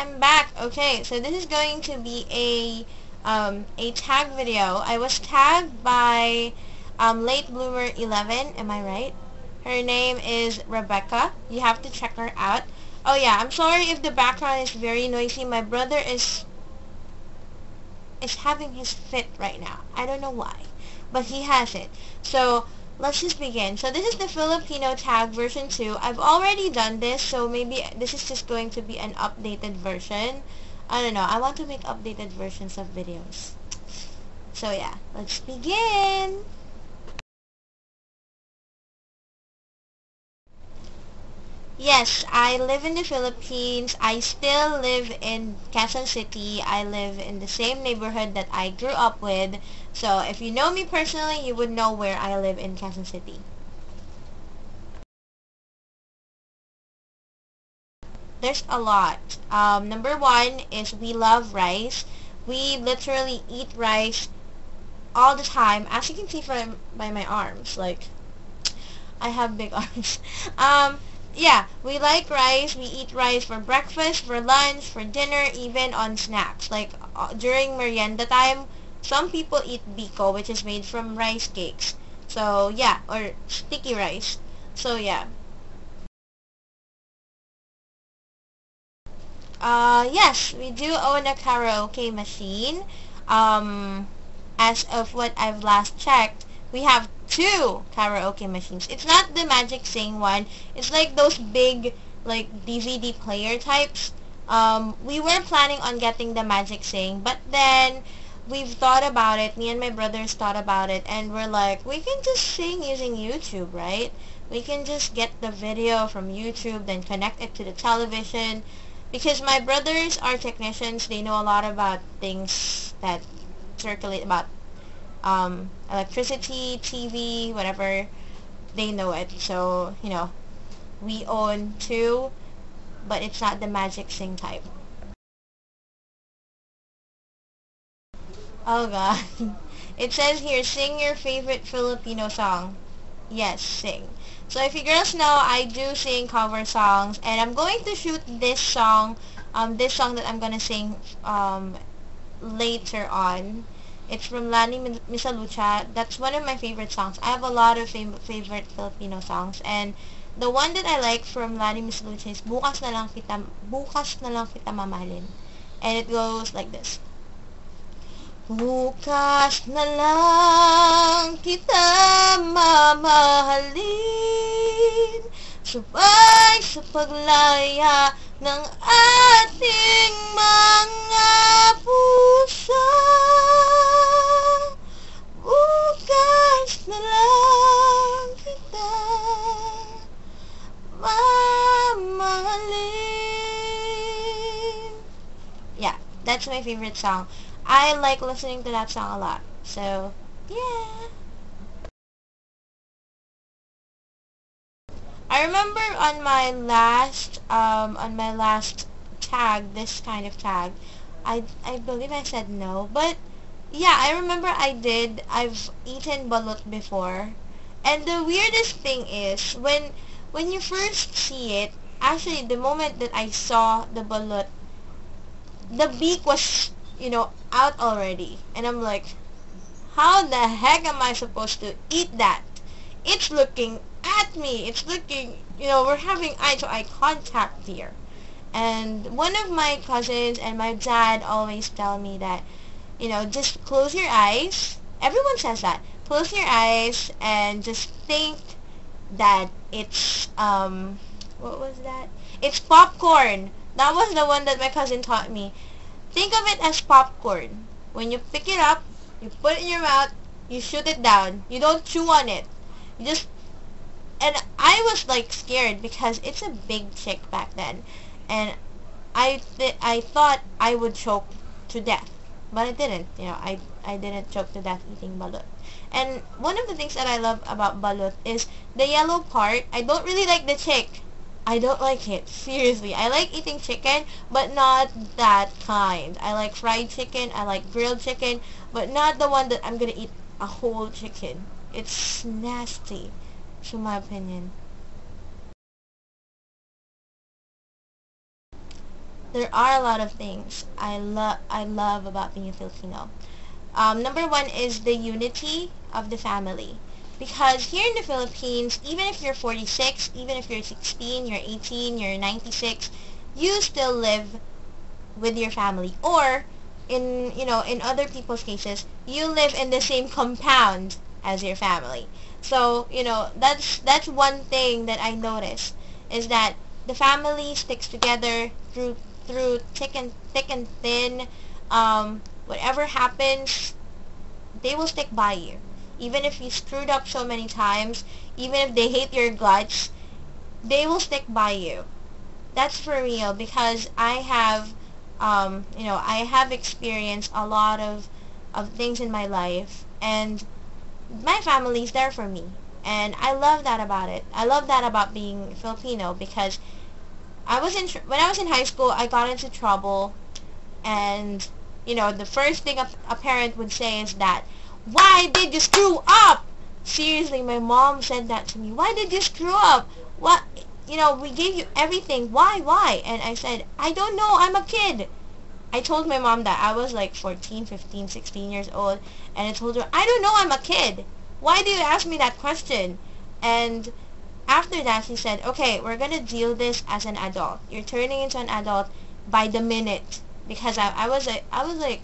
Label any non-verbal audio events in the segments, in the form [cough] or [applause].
I'm back. Okay, so this is going to be a um, a tag video. I was tagged by um, Late Bloomer 11. Am I right? Her name is Rebecca. You have to check her out. Oh yeah, I'm sorry if the background is very noisy. My brother is is having his fit right now. I don't know why, but he has it. So let's just begin. So this is the Filipino tag version 2. I've already done this, so maybe this is just going to be an updated version. I don't know. I want to make updated versions of videos. So yeah, let's begin! Yes, I live in the Philippines. I still live in Quezon City. I live in the same neighborhood that I grew up with. So if you know me personally, you would know where I live in Quezon City. There's a lot. Um, number one is we love rice. We literally eat rice all the time. As you can see from by my arms, like I have big [laughs] arms. Um, yeah, we like rice. We eat rice for breakfast, for lunch, for dinner, even on snacks. Like uh, during merienda time, some people eat biko, which is made from rice cakes. So yeah, or sticky rice. So yeah. Uh, yes, we do own a karaoke machine. Um, as of what I've last checked, we have two karaoke machines. It's not the Magic Sing one. It's like those big, like, DVD player types. Um, we were planning on getting the Magic Sing, but then we've thought about it. Me and my brothers thought about it, and we're like, we can just sing using YouTube, right? We can just get the video from YouTube, then connect it to the television. Because my brothers are technicians, they know a lot about things that circulate about um, electricity, TV, whatever, they know it. So, you know, we own two, but it's not the Magic Sing type. Oh god. [laughs] It says here, sing your favorite Filipino song. Yes, sing. So if you girls know, I do sing cover songs, and I'm going to shoot this song, um, this song that I'm gonna sing, um, later on. It's from Lani Misalucha. That's one of my favorite songs. I have a lot of fav favorite Filipino songs. And the one that I like from Lani Misalucha is Bukas na lang kita, Bukas na lang kita mamahalin. And it goes like this. Bukas na lang kita mamahalin Sabay sa paglaya ng ating favorite song. I like listening to that song a lot. So, yeah. I remember on my last, um, on my last tag, this kind of tag, I, I believe I said no, but, yeah, I remember I did, I've eaten balut before, and the weirdest thing is, when, when you first see it, actually, the moment that I saw the balut, the beak was you know, out already. And I'm like, how the heck am I supposed to eat that? It's looking at me. It's looking, you know, we're having eye-to-eye -eye contact here. And one of my cousins and my dad always tell me that, you know, just close your eyes. Everyone says that. Close your eyes and just think that it's, um, what was that? It's popcorn. That was the one that my cousin taught me. Think of it as popcorn. When you pick it up, you put it in your mouth, you shoot it down. You don't chew on it. You just and I was like scared because it's a big chick back then, and I th I thought I would choke to death, but I didn't. You know, I I didn't choke to death eating balut. And one of the things that I love about balut is the yellow part. I don't really like the chick. I don't like it. Seriously. I like eating chicken, but not that kind. I like fried chicken, I like grilled chicken, but not the one that I'm gonna eat a whole chicken. It's nasty, to my opinion. there are a lot of things I love I love about being a Filipino. Um, number one is the unity of the family. Because here in the Philippines, even if you're 46, even if you're 16, you're 18, you're 96, you still live with your family. Or, in, you know, in other people's cases, you live in the same compound as your family. So, you know, that's, that's one thing that I noticed, is that the family sticks together through, through thick and, thick and thin. Um, whatever happens, they will stick by you even if you screwed up so many times, even if they hate your guts, they will stick by you. That's for real because I have, um, you know, I have experienced a lot of, of things in my life and my family is there for me. And I love that about it. I love that about being Filipino because I was in, when I was in high school, I got into trouble and, you know, the first thing a, a parent would say is that, why did you screw up? Seriously, my mom said that to me. Why did you screw up? What? You know, we gave you everything. Why? Why? And I said, I don't know. I'm a kid. I told my mom that I was like 14, 15, 16 years old. And I told her, I don't know. I'm a kid. Why do you ask me that question? And after that, she said, okay, we're going to deal this as an adult. You're turning into an adult by the minute. Because I, I was I was like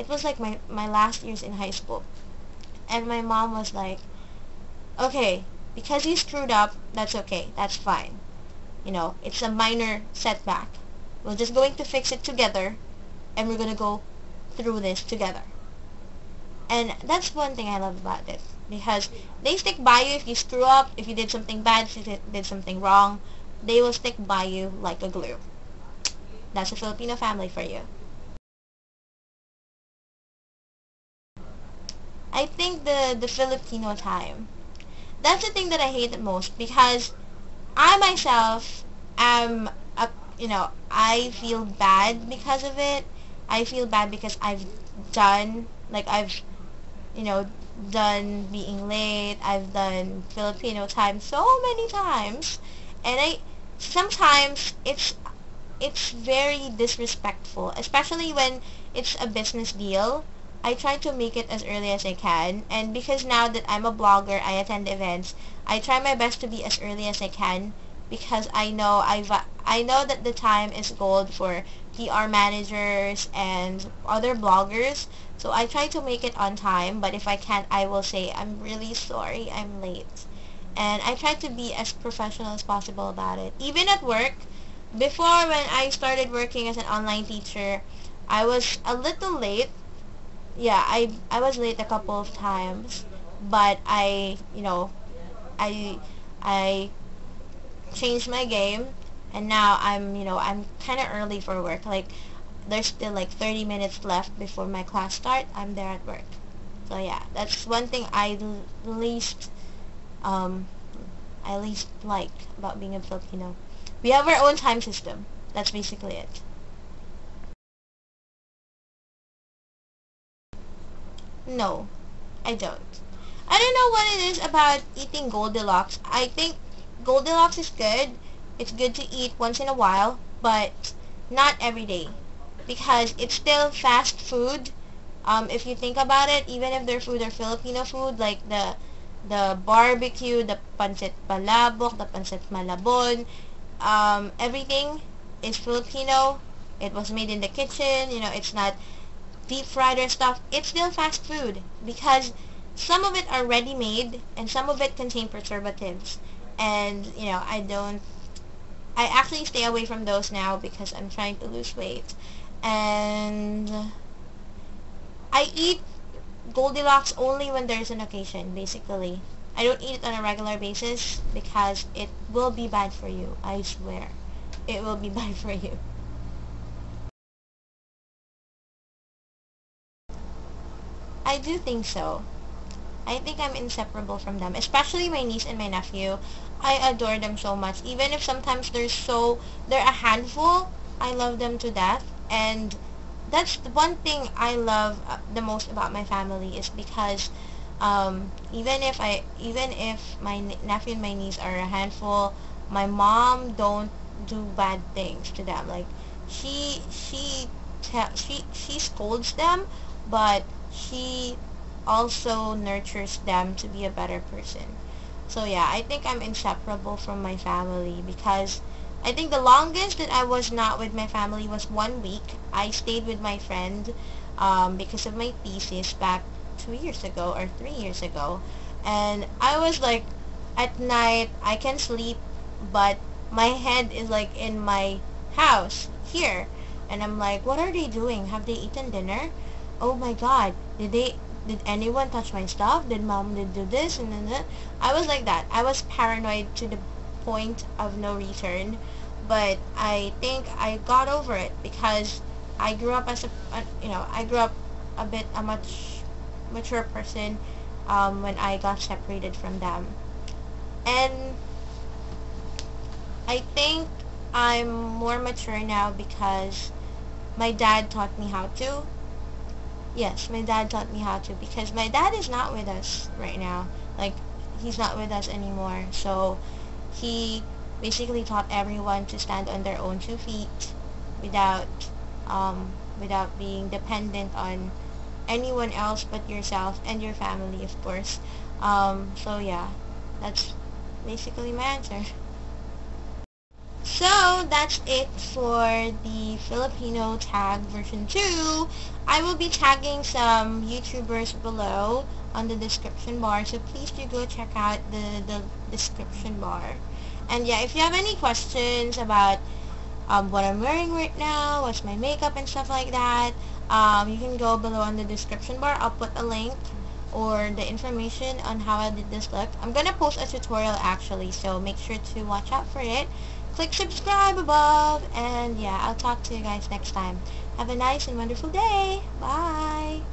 it was like my, my last years in high school. And my mom was like, okay, because you screwed up, that's okay. That's fine. You know, it's a minor setback. We're just going to fix it together, and we're going to go through this together. And that's one thing I love about this. Because they stick by you if you screw up, if you did something bad, if you did something wrong. They will stick by you like a glue. That's a Filipino family for you. I think the the Filipino time. That's the thing that I hate the most because I myself am a, you know, I feel bad because of it. I feel bad because I've done like I've you know done being late. I've done Filipino time so many times and I sometimes it's it's very disrespectful, especially when it's a business deal I try to make it as early as I can. And because now that I'm a blogger, I attend events, I try my best to be as early as I can because I know I've I know that the time is gold for PR managers and other bloggers. So I try to make it on time, but if I can't, I will say I'm really sorry, I'm late. And I try to be as professional as possible about it. Even at work, before when I started working as an online teacher, I was a little late yeah, I I was late a couple of times, but I, you know, I I changed my game and now I'm, you know, I'm kind of early for work. Like there's still like 30 minutes left before my class start. I'm there at work. So yeah, that's one thing I least um I least like about being a Filipino. We have our own time system. That's basically it. No, I don't. I don't know what it is about eating Goldilocks. I think Goldilocks is good. It's good to eat once in a while, but not every day. Because it's still fast food. Um, if you think about it, even if their food are Filipino food, like the the barbecue, the pancit palabok, the pancit malabon, um, everything is Filipino. It was made in the kitchen. You know, it's not deep fried or stuff, it's still fast food because some of it are ready-made and some of it contain preservatives. And, you know, I don't, I actually stay away from those now because I'm trying to lose weight. And I eat Goldilocks only when there's an occasion, basically. I don't eat it on a regular basis because it will be bad for you, I swear. It will be [laughs] bad for you. I do think so. I think I'm inseparable from them, especially my niece and my nephew. I adore them so much. Even if sometimes they're so, they're a handful, I love them to death. And that's the one thing I love uh, the most about my family is because um, even if I, even if my nephew and my niece are a handful, my mom don't do bad things to them. Like she she she she scolds them, but she also nurtures them to be a better person. So yeah, I think I'm inseparable from my family because I think the longest that I was not with my family was one week. I stayed with my friend um, because of my thesis back two years ago or three years ago. And I was like, at night, I can sleep, but my head is like in my house here. And I'm like, what are they doing? Have they eaten dinner? Oh my god, did they did anyone touch my stuff? Did mom did do this and then that? I was like that. I was paranoid to the point of no return. But I think I got over it because I grew up as a, you know, I grew up a bit a much mature person um, when I got separated from them. And I think I'm more mature now because my dad taught me how to. Yes, my dad taught me how to because my dad is not with us right now. Like, he's not with us anymore. So, he basically taught everyone to stand on their own two feet without um, without being dependent on anyone else but yourself and your family, of course. Um, so yeah, that's basically my answer. [laughs] So that's it for the Filipino tag version 2. I will be tagging some YouTubers below on the description bar, so please do go check out the, the description bar. And yeah, if you have any questions about um, what I'm wearing right now, what's my makeup and stuff like that, um, you can go below on the description bar. I'll put a link or the information on how I did this look. I'm gonna post a tutorial actually, so make sure to watch out for it. Click subscribe above, and yeah, I'll talk to you guys next time. Have a nice and wonderful day. Bye!